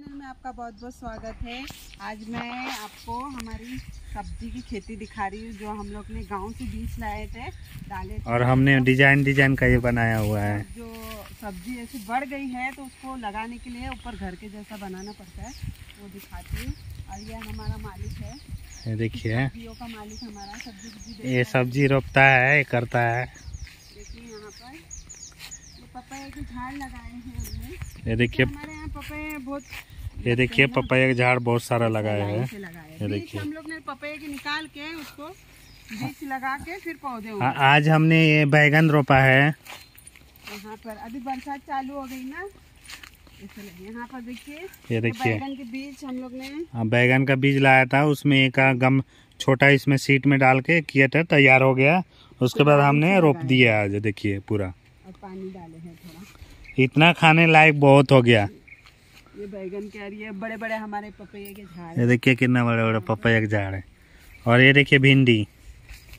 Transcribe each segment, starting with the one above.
Channel में आपका बहुत बहुत स्वागत है। आज मैं आपको हमारी सब्ज़ी की खेती दिखा रही हूँ जो हम लोग ने गाँव से बीज लाए थे डाले थे। और हमने डिज़ाइन डिज़ाइन का ये बनाया हुआ है। जो सब्ज़ी ऐसे बढ़ गई है तो उसको लगाने के लिए ऊपर घर के जैसा बनाना पड़ता है वो दिखाती हूँ। और ये हमारा मालिक है। देखिए। का मालिक हमारा सब्ज़ी ये सब्ज़ी रोपता है ये करता है। देखिए यहाँ पर। ये पपाया के झाड़ लगाए हैं हमने। ये देखिए। बहुत ये देखिए पपाया का झाड़ बहुत सारा लगाया है। ये देखिए। हम लोग ने पपैये के निकाल के उसको बीज लगा के फिर पौधे आ- आज हमने ये बैगन रोपा है। यहाँ पर अभी बरसात चालू हो गई ना यहाँ पर देखिए ये ये देखिए। बैगन के बीज हम लोग ने हाँ, बैगन का बीज लाया था उसमें एक गम छोटा इसमें सीट में डाल के किया था तैयार हो गया। उसके बाद हमने रोप दिया आज देखिए पूरा। पानी डाले हैं थोड़ा। इतना खाने लायक बहुत हो गया। ये बैगन के और ये बड़े बड़े हमारे पपैये के झाड़ ये देखिए कितना बड़ा बड़ा पपाया का झाड़ है। और ये देखिए भिंडी।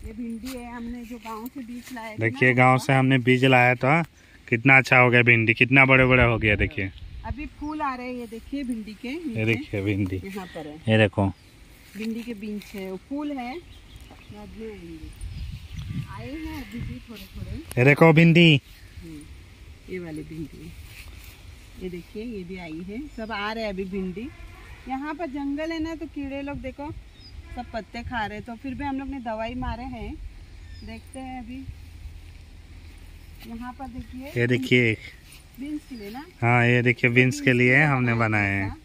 ये भिंडी है हमने जो गाँव से बीज लाए थे देखिए गाँव से हमने बीज लाया था कितना अच्छा हो गया भिंडी कितना बड़े बड़े हो गया देखिए। अभी फूल आ रहे हैं ये देखिए भिंडी के ये। देखिए भिंडी। यहाँ पर है। ये देखो। भिंडी के बीज है फूल है। आए हैं अभी भी थोड़े थोड़े ये देखो भिंडी। ये वाली भिंडी। ये देखिए ये भी आई है। सब आ रहे हैं अभी भिंडी। यहाँ पर जंगल है ना तो कीड़े लोग देखो सब पत्ते खा रहे हैं। तो फिर भी हम लोग ने दवाई मारे हैं। देखते हैं अभी। यहाँ पर देखिए ये देखिए। बीन्स के लिए ना? हाँ ये देखिए बीन्स के लिए हमने बनाए हैं।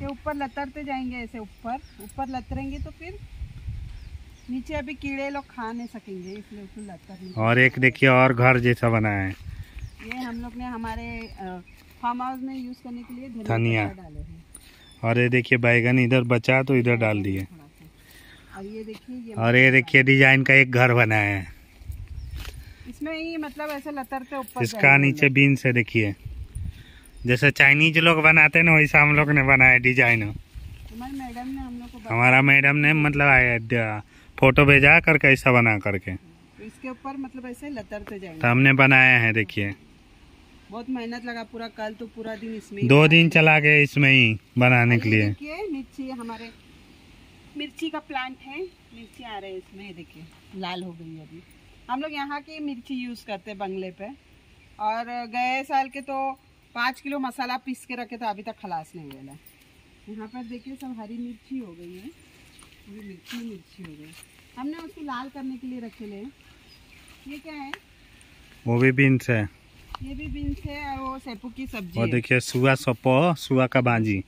ये ऊपर लतरते जाएँगे ऐसे ऊपर। ऊपर लतरेंगे तो फिर नीचे अभी कीड़े लोग खा नहीं सकेंगे इसलिए उसको लतर और एक देखिए और घर जैसा बनाया है। ये हम लोग ने हमारे फार्म हाउस में यूज़ करने के लिए धनिया और ये देखिए बैगन इधर बचा तो इधर डाल दिए। और ये देखिए और ये देखिए डिज़ाइन का एक घर बनाया है। इसमें ही मतलब ऐसे लतरते ऊपर इसका नीचे बीन्स है देखिए। जैसे चाइनीज़ लोग बनाते हैं ना वैसा हम लोग ने बनाया डिज़ाइन। मैडम ने हम लोग हमारा मैडम ने मतलब आया फ़ोटो भेजा करके ऐसा बना करके। तो इसके ऊपर मतलब ऐसे लतरते जाएँगे। तो हमने बनाया है देखिए। बहुत मेहनत लगा पूरा कल तो पूरा दिन इसमें दो दिन चला गए इसमें ही बनाने के लिए। मिर्ची हमारे मिर्ची का प्लांट है मिर्ची आ रहे हैं इसमें देखिए लाल हो गई अभी। हम लोग यहाँ की मिर्ची यूज़ करते हैं बंगले पे। और गए साल के तो पाँच किलो मसाला पीस के रखे तो अभी तक खलास नहीं हुआ यहाँ पर देखिए सब हरी मिर्ची हो गई है। ये मिर्ची मिर्ची हो गई। हमने उसको लाल करने के लिए रखे ले ये क्या है? वो भी बीन्स है। ये भी बीन्स है और वो सेपू की सब्ज़ी और देखिए सुआ सपो सुआ का भाजी।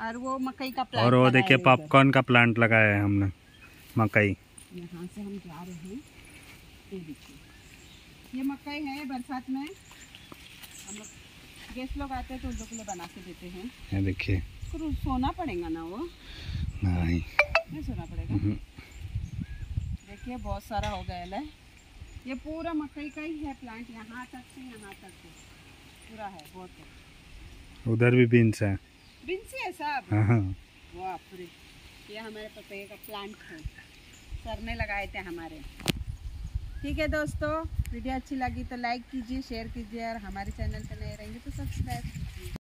और वो मकई का प्लांट और वो देखिए पॉपकॉर्न का प्लांट लगाया है हमने मकई। यहाँ से हम जा रहे हैं। ये देखिए। ये मकई है बरसात में। हम लोग गेस्ट लोग आते हैं तो उन लोग के लिए बना के देते हैं। ये देखिए। सोना पड़ेगा ना वो? नहीं। नहीं सोना पड़ेगा? हम्म। देखिए बहुत सारा हो गया है। ये पूरा मकई का ही है प्लांट यहाँ तक से यहाँ तक से। पूरा है बहुत उधर भी बीन्स है। बिंसी है साहब हाँ हाँ। बाप रे ये हमारे पपैये का प्लांट है। सर ने लगाए थे हमारे। ठीक है दोस्तों वीडियो अच्छी लगी तो लाइक कीजिए शेयर कीजिए और हमारे चैनल पर नए रहेंगे तो सब्सक्राइब